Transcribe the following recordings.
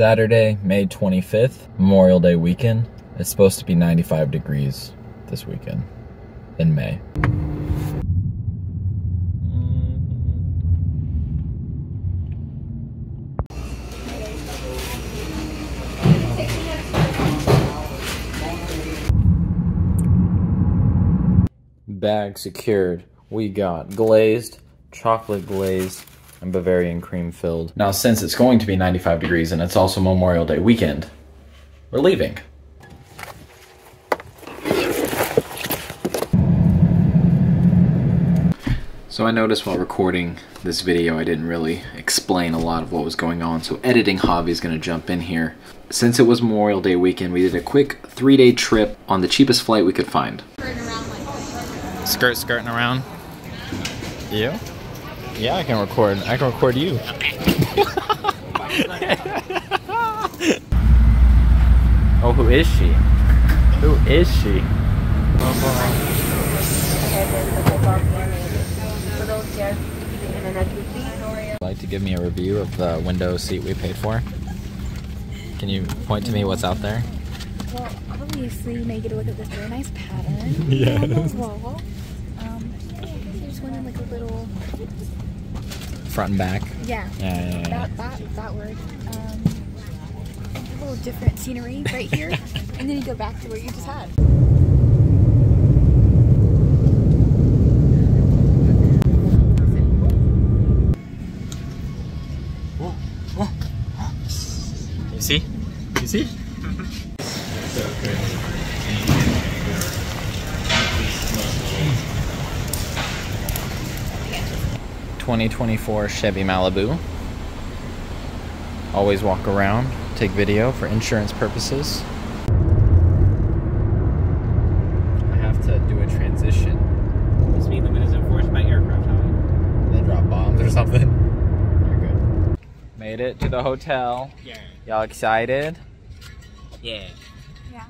Saturday, May 25th, Memorial Day weekend. It's supposed to be 95 degrees this weekend in May. Bag secured. We got glazed, chocolate glazed, and Bavarian cream filled. Now, since it's going to be 95 degrees and it's also Memorial Day weekend, we're leaving. So I noticed while recording this video, I didn't really explain a lot of what was going on. So editing Javi is gonna jump in here. Since it was Memorial Day weekend, we did a quick three day trip on the cheapest flight we could find. Skirt skirting around. You? Yeah, I can record. I can record you. oh, who is she? Who is she? Like to give me a review of the window seat we paid for? Can you point to me what's out there? Well, obviously, you may get a look at this very nice pattern Yes. on the wall. Um, I guess you just wanted like a little, Front and back. yeah, Yeah, yeah, yeah. that that that word. Um, a little different scenery right here, and then you go back to what you just had. You see? You see? 2024 Chevy Malibu. Always walk around, take video for insurance purposes. I have to do a transition. The speed limit is enforced by aircraft highway. They drop bombs or something. You're good. Made it to the hotel. Yeah. Y'all excited? Yeah. Yeah.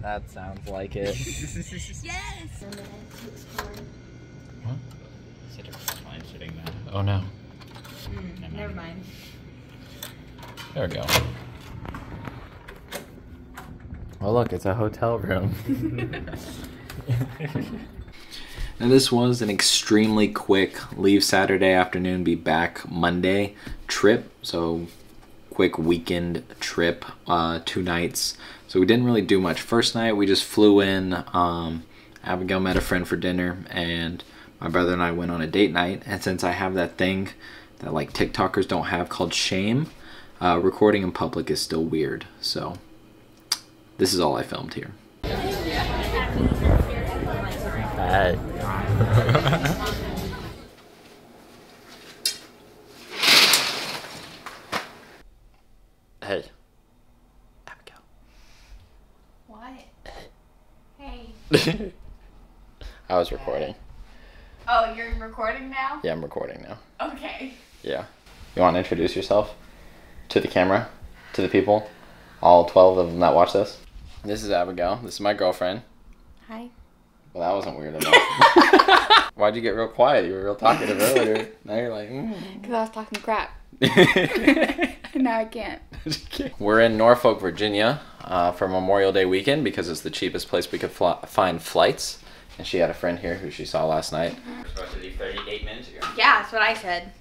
That sounds like it. Yes. Such a sitting there. oh no. Never mind. There we go. Well, look, it's a hotel room. Now, this was an extremely quick leave Saturday afternoon, be back Monday trip. So, quick weekend trip, uh, two nights. So, we didn't really do much. First night, we just flew in. Um, Abigail met a friend for dinner, and my brother and I went on a date night. And since I have that thing that like TikTokers don't have called shame, uh, recording in public is still weird. So, this is all I filmed here. Hey. hey. Abigail. What? Hey. I was recording. Oh, you're recording now? Yeah, I'm recording now. Okay. Yeah. You want to introduce yourself to the camera, to the people, all 12 of them that watch this? This is Abigail. This is my girlfriend. Hi. Well, that wasn't weird enough. Why'd you get real quiet? You were real talkative earlier. Now you're like, mm. Because I was talking crap. now I can't. We're in Norfolk, Virginia uh, for Memorial Day weekend because it's the cheapest place we could fly- find flights. And she had a friend here who she saw last night. We're supposed to leave 38 minutes ago. Yeah, that's what I said.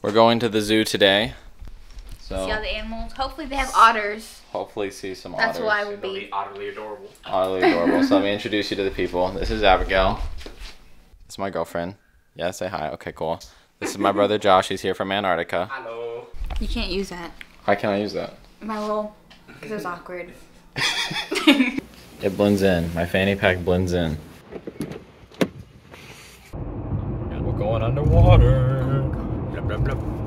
We're going to the zoo today. So See all the animals. Hopefully they have otters. hopefully see some That's otters. who I will They'll be. be utterly adorable. Oddly adorable. so let me introduce you to the people. This is Abigail. This is my girlfriend. Yeah, say hi. Okay, cool. This is my brother Josh. He's here from Antarctica. Hello. You can't use that. Why can't I use that? My little. Because it was awkward. It blends in. My fanny pack blends in. And we're going underwater. Blub, blub, blub.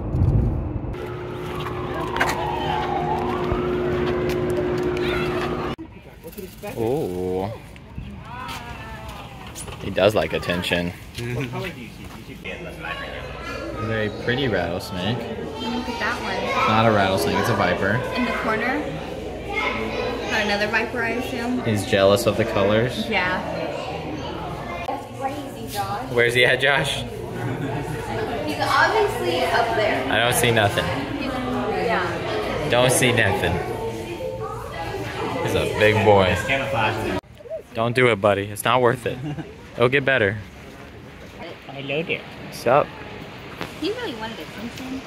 Ooh. He does like attention. What color do you see? Do you see yeah, that's light right now. Very pretty rattlesnake. Look at that Not a rattlesnake, it's a viper. In the corner. Got another viper, I assume. He's jealous of the colors. Yeah. That's crazy, Josh. Where's he at, Josh? He's obviously up there. I don't see nothing. Yeah. Don't see nothing. He's a big boy. Camouflage. Don't do it, buddy. It's not worth it. It'll get better. Hello there. What's up? He really wanted attention.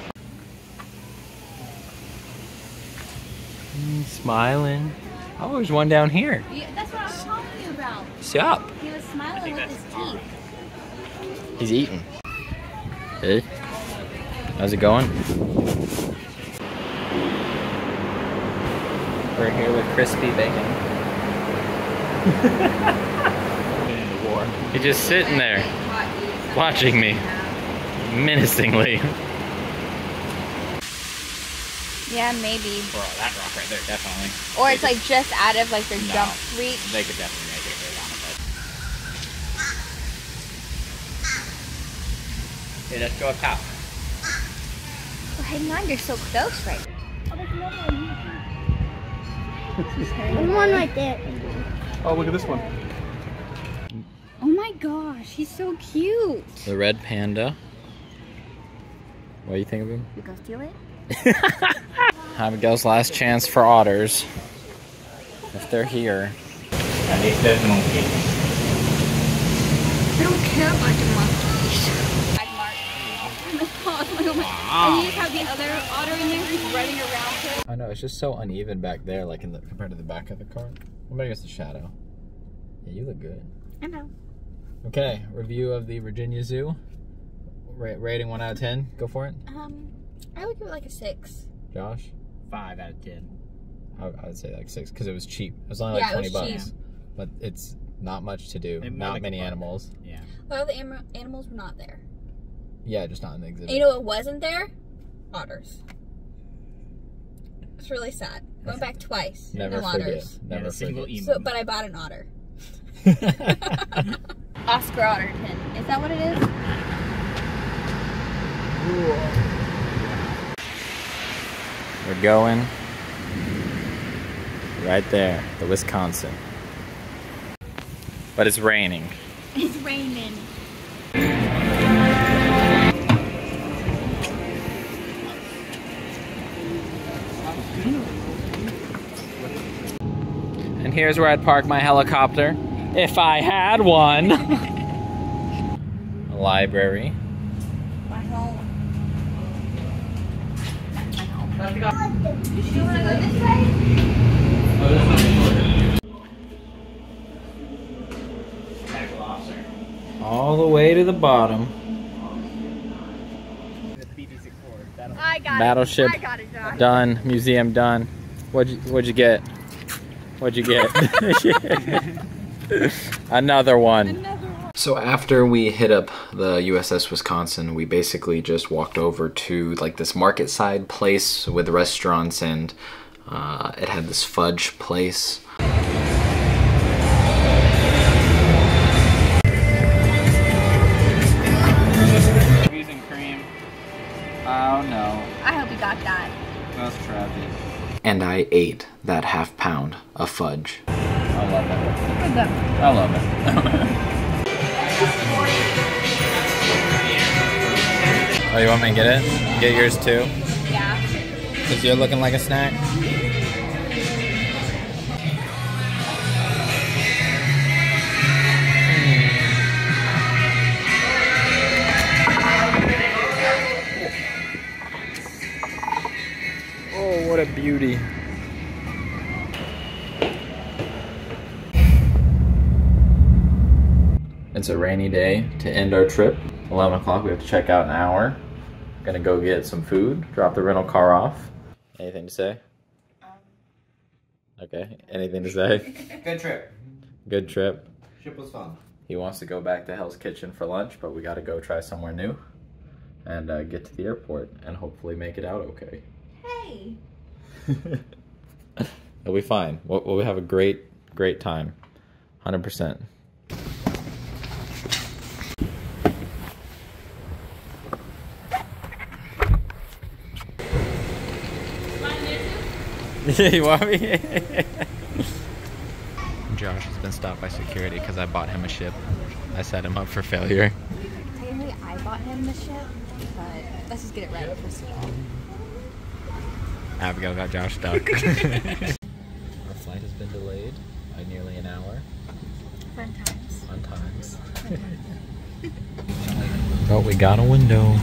Mm, smiling. Oh, there's one down here. Yeah, that's what I was talking to you about. What's? He was smiling with his teeth. He's eating. Hey. How's it going? We're here with crispy bacon. in the. He's just sitting there, watching me, menacingly. Yeah, maybe. Bro, that rock right there, definitely. Or it's like just out of like their No. jump reach. They could definitely make it right on it. But... Okay, let's go up top. Oh, hang on, you're so close right Oh, there's another one. There's one right there. Oh, look at this one. Oh my gosh, he's so cute. The red panda. What do you think of him? You go steal it? Abigail's last chance for otters. If they're here. And it's the monkey. I don't care about the monkeys. Black mark. Oh my god, oh my god. Wow. And you have the other otter in there who's running around. I know, it's just so uneven back there, like in the compared to the back of the car. What about against the shadow? Yeah, you look good. I know. Okay, review of the Virginia Zoo. Ra- rating 1 out of 10. Go for it. Um, I would give it like a six. Josh? Five out of ten. I, I would say like 6 because it was cheap. It was only like Yeah, 20 bucks. cheap. But it's not much to do. Not like many animals. Yeah. A lot of the anim- animals were not there. Yeah, just not in the exhibit. And you know what wasn't there? Otters. It's really sad. I went back twice. Never no otters. Never and a single forget. emu. So, but I bought an otter. Oscar Otterton. Is that what it is? We're going right there, the Wisconsin. But it's raining. It's raining. And here's where I'd park my helicopter if I had one. A library. All the way to the bottom. The BBC Ford. That'll I got Battleship it. I got it, done. Museum done. What'd you, what'd you get? What'd you get? Another one. Another one. So after we hit up the USS Wisconsin, we basically just walked over to like this market side place with restaurants and uh, it had this fudge place. Cookies and cream. Oh no. I hope you got that. That's tragic. And I ate that half pound of fudge. I love it. I love it. Oh, you want me to get it? Get yours too? Yeah. Because you're looking like a snack? It's a rainy day to end our trip. 11 o'clock, we have to check out an hour. Gonna go get some food, drop the rental car off. Anything to say? Okay, anything to say? Good trip. Good trip. Trip was fun. He wants to go back to Hell's Kitchen for lunch, but we gotta go try somewhere new and uh, get to the airport and hopefully make it out okay. Hey. It'll be fine. We'll, we'll have a great, great time. 100%. you want me? Josh has been stopped by security because I bought him a ship. I set him up for failure. Technically, I bought him the ship, but let's just get it right first of all. Abigail got Josh stuck. Our flight has been delayed by nearly an hour. Fun times. Fun times. but we got a window.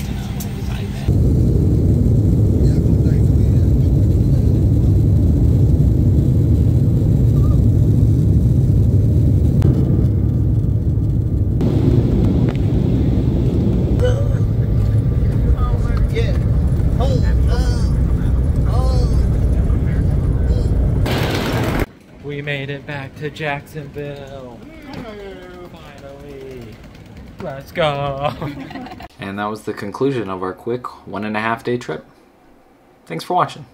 We made it back to Jacksonville. Finally. Let's go. and that was the conclusion of our quick one and a half day trip. Thanks for watching.